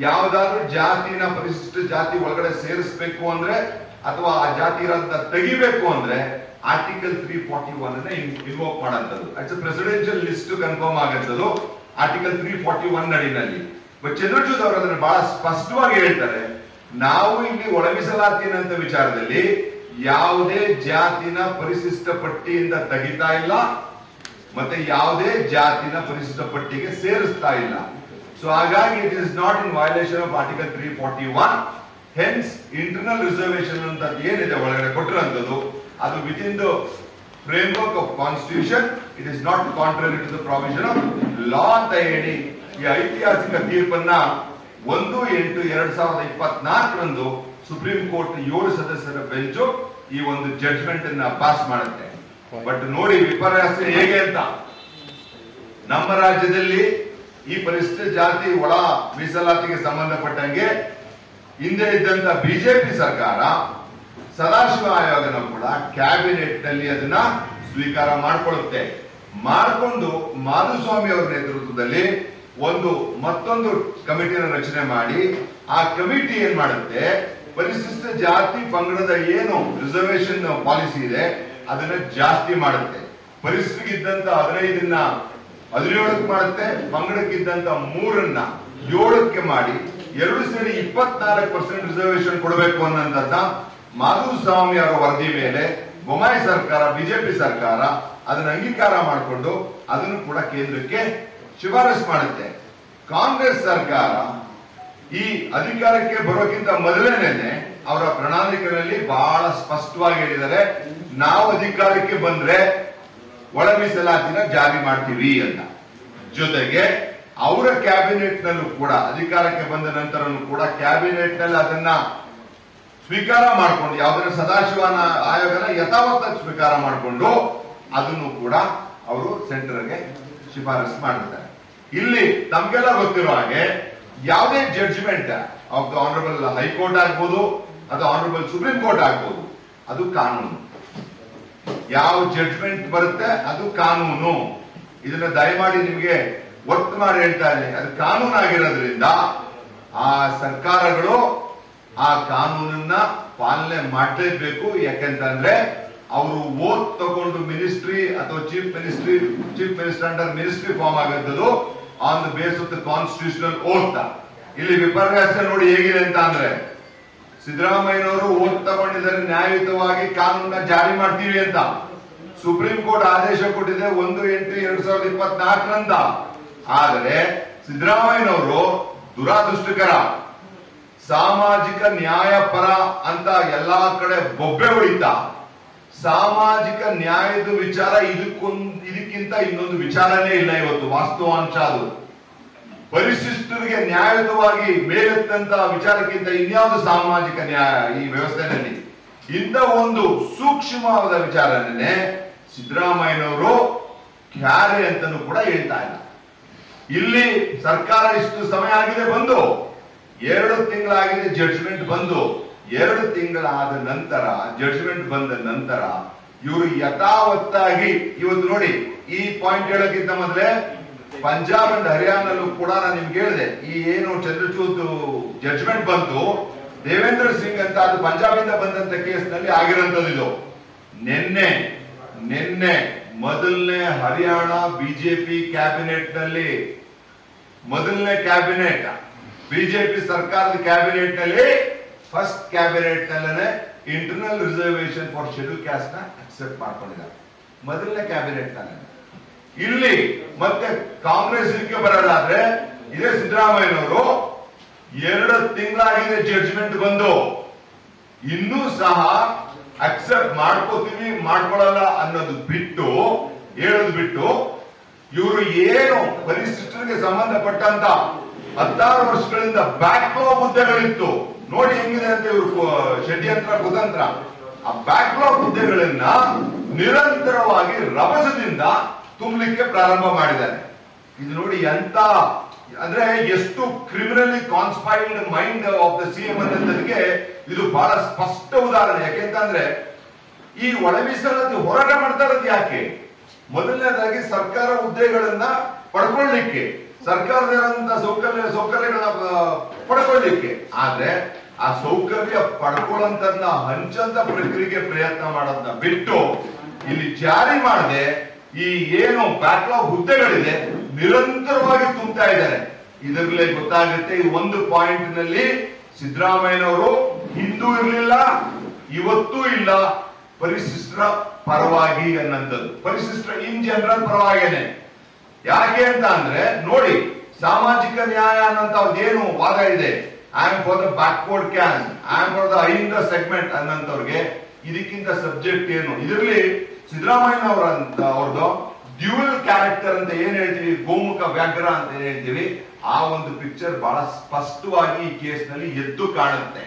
ಯಾವ್ದಾದ್ರು ಜಾತಿನ ಪರಿಶಿಷ್ಟ ಜಾತಿ ಒಳಗಡೆ ಸೇರಿಸಬೇಕು ಅಂದ್ರೆ, ಅಥವಾ ಆ ಜಾತಿ ಇರೋದನ್ನ ತೆಗಿಬೇಕು ಅಂದ್ರೆ ಆರ್ಟಿಕಲ್ ತ್ರೀ ಫಾರ್ಟಿ ಒನ್ ಅನ್ನ ಇನ್ವೋಕ್ ಮಾಡಂತದ್ದು. ಅಟ್ಸ್ ಪ್ರೆಸಿಡೆನ್ಷಿಯಲ್ ಲಿಸ್ಟ್ ಕನ್ಫರ್ಮ್ ಆಗಂತದ್ದು ಆರ್ಟಿಕಲ್ ತ್ರೀ ಫಾರ್ಟಿ ಒನ್ ನಡಿನಲ್ಲಿ. ಬಟ್ ಚಂದ್ರಚೂಡ್ ಅವರು ಅದನ್ನ ಬಹಳ ಸ್ಪಷ್ಟವಾಗಿ ಹೇಳ್ತಾರೆ, ನಾವು ಇಲ್ಲಿ ಒಳ ಅಂತ ವಿಚಾರದಲ್ಲಿ ಯಾವುದೇ ಜಾತಿನ ಪರಿಶಿಷ್ಟ ಪಟ್ಟಿಯಿಂದ ತೆಗಿತಾ ಇಲ್ಲ, ಮತ್ತೆ ಯಾವುದೇ ಜಾತಿನ ಪರಿಶಿಷ್ಟ ಪಟ್ಟಿಗೆ ಸೇರಿಸ್ತಾ ಇಲ್ಲ. ಸೊ ಹಾಗಾಗಿ it is not in violation of article three forty one hence internal reservation ಅಂತ ಏನಿದೆ ಒಳಗಡೆ ಕೊಟ್ಟಿರೋಂಥದ್ದು ಅದು within the framework of constitution it is not contrary to the provision of law ಅಂತ ಹೇಳಿ ಈ ಐತಿಹಾಸಿಕ ತೀರ್ಪನ್ನ ಒಂದು ಎಂಟು ಎರಡ್ ಸಾವಿರದ ಇಪ್ಪತ್ನಾಲ್ಕರಂದು ಸುಪ್ರೀಂ ಕೋರ್ಟ್ ಏಳು ಸದಸ್ಯರ ಬೆಂಚು ಈ ಒಂದು ಜಡ್ಜ್ಮೆಂಟ್ ಅನ್ನ ಪಾಸ್ ಮಾಡುತ್ತೆ. ಬಟ್ ನೋಡಿ, ವಿಪರ್ಯಾಸ ಹೇಗೆ ಅಂತ. ನಮ್ಮ ರಾಜ್ಯದಲ್ಲಿ ಈ ಪರಿಶಿಷ್ಟ ಜಾತಿ, ಒಳ ಮೀಸಲಾತಿಗೆ ಸಂಬಂಧಪಟ್ಟಂಗೆ ಹಿಂದೆ ಇದ್ದಂತ ಬಿಜೆಪಿ ಸರ್ಕಾರ ಸದಾಶಿವ ಆಯೋಗನ ಕೂಡ ಕ್ಯಾಬಿನೆಟ್ನಲ್ಲಿ ಅದನ್ನ ಸ್ವೀಕಾರ ಮಾಡಿಕೊಳ್ಳುತ್ತೆ. ಮಾಡಿಕೊಂಡು ಮಾಧುಸ್ವಾಮಿ ಅವರ ನೇತೃತ್ವದಲ್ಲಿ ಒಂದು ಮತ್ತೊಂದು ಕಮಿಟಿಯನ್ನು ರಚನೆ ಮಾಡಿ ಆ ಕಮಿಟಿ ಏನ್ ಮಾಡುತ್ತೆ? ಪರಿಶಿಷ್ಟ ಜಾತಿ ಪಂಗಡದ ಏನು ರಿಸರ್ವೇಶನ್ ಪಾಲಿಸಿ ಇದೆ, ಅದನ್ನ ಜಾಸ್ತಿ ಮಾಡುತ್ತೆ. ಪರಿಸ್ಥಿತಿಗಿದ್ದಂತ ಹದಿನೈದನ್ನ ಹದಿನೇಳಕ್ಕೆ ಮಾಡುತ್ತೆ ಪಂಗಡಕ್ಕಿದ್ದಂತ ಮೂರನ್ನ ಏಳಕ್ಕೆ ಮಾಡಿ, ಎರಡು ಸೇರಿ ಇಪ್ಪತ್ನಾಲ್ಕು ಪರ್ಸೆಂಟ್ ರಿಸರ್ವೇಶನ್ ಕೊಡಬೇಕು ಅನ್ನೋದನ್ನ ಮಾಧುಸ್ವಾಮಿ ಅವರ ವರದಿ ಮೇಲೆ ಬೊಮ್ಮಾಯಿ ಸರ್ಕಾರ, ಬಿಜೆಪಿ ಸರ್ಕಾರ ಅದನ್ನ ಅಂಗೀಕಾರ ಮಾಡಿಕೊಂಡು ಅದನ್ನು ಕೂಡ ಕೇಂದ್ರಕ್ಕೆ ಶಿಫಾರಸ್ ಮಾಡುತ್ತೆ. ಕಾಂಗ್ರೆಸ್ ಸರ್ಕಾರ ಈ ಅಧಿಕಾರಕ್ಕೆ ಬರೋಕ್ಕಿಂತ ಮೊದಲೇನೆ ಅವರ ಪ್ರಣಾಳಿಕೆಯಲ್ಲಿ ಬಹಳ ಸ್ಪಷ್ಟವಾಗಿ ಹೇಳಿದರೆ ನಾವು ಅಧಿಕಾರಕ್ಕೆ ಬಂದ್ರೆ ಒಳ ಮೀಸಲಾತಿನ ಜಾರಿ ಮಾಡ್ತೀವಿ ಅಂತ. ಜೊತೆಗೆ ಅವರ ಕ್ಯಾಬಿನೆಟ್ ನಲ್ಲೂ ಕೂಡ, ಅಧಿಕಾರಕ್ಕೆ ಬಂದ ನಂತರನೂ ಕೂಡ ಕ್ಯಾಬಿನೆಟ್ನಲ್ಲಿ ಅದನ್ನ ಸ್ವೀಕಾರ ಮಾಡಿಕೊಂಡು ಯಾವ್ದಾರ ಸದಾಶಿವನ ಆಯೋಗನ ಯಥಾವತ್ತಾಗಿ ಸ್ವೀಕಾರ ಮಾಡಿಕೊಂಡು ಅದನ್ನು ಕೂಡ ಅವರು ಸೆಂಟರ್ಗೆ ಶಿಫಾರಸು ಮಾಡಿದ್ದಾರೆ. ಇಲ್ಲಿ ತಮ್ಗೆಲ್ಲ ಗೊತ್ತಿರೋ ಹಾಗೆ ಯಾವುದೇ judgment of the honourable high court ಆಗ್ಬೋದು, ಅದು ಆನರಬಲ್ ಸುಪ್ರೀಂ ಕೋರ್ಟ್ ಆಗ್ಬೋದು, ಅದು ಕಾನೂನು. ಯಾವ ಜಡ್ಜ್ಮೆಂಟ್ ಬರುತ್ತೆ ಅದು ಕಾನೂನು. ಇದನ್ನ ದಯಮಾಡಿ ನಿಮಗೆ ಒತ್ತು ಮಾಡಿ ಹೇಳ್ತಾ ಇದ್ದೀನಿ. ಅದು ಕಾನೂನು ಆಗಿರೋದ್ರಿಂದ ಆ ಸರ್ಕಾರಗಳು ಆ ಕಾನೂನನ್ನ ಪಾಲನೆ ಮಾಡಲೇಬೇಕು. ಯಾಕೆಂತಂದ್ರೆ ಅವರು ಓತ್ ತಗೊಂಡು ಮಿನಿಸ್ಟ್ರಿ ಅಥವಾ chief ministry chief minister under ministry form ಆಗಿದ್ದು on the base of the constitutional oath ಇಲ್ಲಿ ವಿಪರ್ಯಾಸ ನೋಡಿ ಹೇಗಿದೆ ಅಂತ ಅಂದ್ರೆ ಸಿದ್ದರಾಮಯ್ಯನವರು ಓಟ್ ತಗೊಂಡಿದ್ದಾರೆ ನ್ಯಾಯಯುತವಾಗಿ ಕಾನೂನ ಜಾರಿ ಮಾಡ್ತೀವಿ ಅಂತ. ಸುಪ್ರೀಂ ಕೋರ್ಟ್ ಆದೇಶ ಕೊಟ್ಟಿದೆ ಒಂದು ಎಂಟು ಎರಡ್ ಸಾವಿರದ ಇಪ್ಪತ್ನಾಲ್ಕರಂದ. ಆದರೆ ಸಿದ್ದರಾಮಯ್ಯನವರು ದುರಾದೃಷ್ಟಕರ. ಸಾಮಾಜಿಕ ನ್ಯಾಯ ಪರ ಅಂತ ಎಲ್ಲಾ ಕಡೆ ಬೊಬ್ಬೆ ಹೊಡಿತ. ಸಾಮಾಜಿಕ ನ್ಯಾಯದ ವಿಚಾರ ಇದಕ್ಕೊಂದು ಇದಕ್ಕಿಂತ ಇನ್ನೊಂದು ವಿಚಾರನೇ ಇಲ್ಲ ಇವತ್ತು, ವಾಸ್ತವಾಂಶ ಅದು. ಪರಿಶಿಷ್ಟರಿಗೆ ನ್ಯಾಯಯುತವಾಗಿ ಮೇಲೆತ್ತಂತ ವಿಚಾರಕ್ಕಿಂತ ಇನ್ಯಾವುದು ಸಾಮಾಜಿಕ ನ್ಯಾಯ ಈ ವ್ಯವಸ್ಥೆನಲ್ಲಿ ಇಂಥ ಒಂದು ಸೂಕ್ಷ್ಮವಾದ ವಿಚಾರನೇ ಸಿದ್ದರಾಮಯ್ಯನವರು ಕ್ಯಾರೆ ಅಂತಲೂ ಕೂಡ ಹೇಳ್ತಾ ಇಲ್ಲ. ಇಲ್ಲಿ ಸರ್ಕಾರ ಇಷ್ಟು ಸಮಯ ಆಗಿದೆ ಬಂದು, ಎರಡು ತಿಂಗಳಾಗಿದೆ ಜಡ್ಜ್ಮೆಂಟ್ ಬಂದು, ಎರಡು ತಿಂಗಳಾದ ನಂತರ ಜಡ್ಜ್ಮೆಂಟ್ ಬಂದ ನಂತರ ಇವರು ಯಥಾವತ್ತಾಗಿ ಇವತ್ತು ನೋಡಿ, ಈ ಪಾಯಿಂಟ್ ಹೇಳಕ್ಕಿಂತ ಮೊದಲೇ ಪಂಜಾಬ್ ಅಂಡ್ ಹರಿಯಾಣಲ್ಲೂ ಕೂಡ ನಾನು ನಿಮ್ಗೆ ಹೇಳಿದೆ, ಈ ಏನು ಚಂದ್ರಚೂತ್ ಜಡ್ಜ್ಮೆಂಟ್ ಬಂತು, ದೇವೇಂದ್ರ ಸಿಂಗ್ ಅಂತ ಅದು ಪಂಜಾಬಿಂದ ಬಂದಂತ ಕೇಸ್ನಲ್ಲಿ ಆಗಿರೋಂಥದ್ದು ಇದು. ನಿನ್ನೆ ನಿನ್ನೆ ಮೊದಲನೇ ಹರಿಯಾಣ ಬಿಜೆಪಿ ಕ್ಯಾಬಿನೆಟ್ನಲ್ಲಿ ಮೊದಲನೇ ಕ್ಯಾಬಿನೆಟ್ ಬಿಜೆಪಿ ಸರ್ಕಾರದ ಕ್ಯಾಬಿನೆಟ್ನಲ್ಲಿ ಫಸ್ಟ್ ಕ್ಯಾಬಿನೆಟ್ ನಲ್ಲೇ ಇಂಟರ್ನಲ್ ರಿಸರ್ವೇಶನ್ ಫಾರ್ ಶೆಡ್ಯೂಲ್ ಕ್ಯಾಸ್ಟ್ನ ಅಕ್ಸೆಪ್ಟ್ ಮಾಡ್ಕೊಂಡಿದ್ದಾರೆ. ಮೊದಲನೇ ಕ್ಯಾಬಿನೆಟ್ನಲ್ಲಿ ಇಲ್ಲಿ ಮತ್ತೆ ಕಾಂಗ್ರೆಸ್ ಇದಕ್ಕೆ ಬರೋದಾದ್ರೆ ಇದೇ ಸಿದ್ದರಾಮಯ್ಯನವರು ಎರಡು ತಿಂಗಳಾಗಿದೆ ಜಡ್ಜ್ಮೆಂಟ್ ಬಂದು. ಇನ್ನೂ ಸಹ ಅಕ್ಸೆಪ್ಟ್ ಮಾಡ್ಕೋತೀವಿ ಮಾಡ್ಕೊಳ್ಳಲ್ಲ ಅನ್ನೋದು ಬಿಟ್ಟು, ಹೇಳೋದು ಬಿಟ್ಟು ಇವರು ಏನು ಪರಿಶಿಷ್ಟರಿಗೆ ಸಂಬಂಧಪಟ್ಟಂತ ಹತ್ತಾರು ವರ್ಷಗಳಿಂದ ಬ್ಯಾಕ್ಲಾಗ್ ಹುದ್ದೆಗಳಿತ್ತು. ನೋಡಿ ಹೆಂಗಿದೆ ಅಂತ ಇವರು ಷಡ್ಯಂತ್ರ ಕುತಂತ್ರ ಆ ಬ್ಯಾಕ್ಲಾಗ್ ಹುದ್ದೆಗಳನ್ನ ನಿರಂತರವಾಗಿ ರಭಸದಿಂದ ತುಂಬಲಿಕ್ಕೆ ಪ್ರಾರಂಭ ಮಾಡಿದ್ದಾರೆ ಇದು ನೋಡಿ ಎಂತ, ಅಂದ್ರೆ ಎಷ್ಟು criminally conspired mind of the CM ಅನ್ನೋದಕ್ಕೆ ಇದು ಬಹಳ ಸ್ಪಷ್ಟ ಉದಾಹರಣೆ. ಯಾಕೆಂತಂದ್ರೆ ಈ ಒಳ ಮೀಸಲಾತಿ ಹೋರಾಟ ಮಾಡ್ತಾ ಇರೋದು ಯಾಕೆ? ಮೊದಲನೇದಾಗಿ ಸರ್ಕಾರ ಹುದ್ದೆಗಳನ್ನ ಪಡ್ಕೊಳ್ಳಿಕ್ಕೆ ಸರ್ಕಾರದ ಸೌಕರ್ಯ, ಸೌಕರ್ಯಗಳನ್ನ ಪಡ್ಕೊಳ್ಳಿಕ್ಕೆ. ಆದ್ರೆ ಆ ಸೌಕರ್ಯ ಪಡ್ಕೊಳ್ಳಂತ ಹಂಚಂತ ಪ್ರಕ್ರಿಯೆಗೆ ಪ್ರಯತ್ನ ಮಾಡೋದನ್ನ ಬಿಟ್ಟು ಇಲ್ಲಿ ಜಾರಿ ಮಾಡದೆ ಈ ಏನು ಬ್ಯಾಕ್ಲಾಗ್ ಹುದ್ದೆಗಳಿದೆ, ನಿರಂತರವಾಗಿ ತುಂಬುತ್ತಾ ಇದ್ದಾರೆ. ಇದರಲ್ಲೇ ಗೊತ್ತಾಗುತ್ತೆ, ಈ ಒಂದು ಪಾಯಿಂಟ್ನಲ್ಲಿ ಸಿದ್ದರಾಮಯ್ಯನವರು ಹಿಂದೂ ಇರಲಿಲ್ಲ, ಇವತ್ತೂ ಇಲ್ಲ. ಪರಿಶಿಷ್ಟರ ಪರವಾಗಿ ಅನ್ನಂಥದ್ದು. ಪರಿಶಿಷ್ಟ ಇನ್ ಜನರಲ್ ಪರವಾಗೇನೆ ಯಾಕೆ ಅಂತ ಅಂದ್ರೆ, ನೋಡಿ, ಸಾಮಾಜಿಕ ನ್ಯಾಯ ಅನ್ನಂತ ಏನು ವಾದ ಇದೆ. I am for the backward can I am for the ಐಂದ segment ಅನ್ನಂತವ್ರಿಗೆ ಇದಕ್ಕಿಂತ ಸಬ್ಜೆಕ್ಟ್ ಏನು? ಇದರಲ್ಲಿ ಸಿದ್ದರಾಮಯ್ಯನವರ ಅಂತ ಅವ್ರದ್ದು ಡ್ಯೂಯಲ್ ಕ್ಯಾರೆಕ್ಟರ್ ಅಂತ ಏನ್ ಹೇಳ್ತೀವಿ ಗೋಮುಖ ವ್ಯಾಘ್ರ ಅಂತ ಏನ್ ಹೇಳ್ತೀವಿ ಆ ಒಂದು ಪಿಕ್ಚರ್ ಬಹಳ ಸ್ಪಷ್ಟವಾಗಿ ಈ ಕೇಸ್ನಲ್ಲಿ ಎದ್ದು ಕಾಣುತ್ತೆ.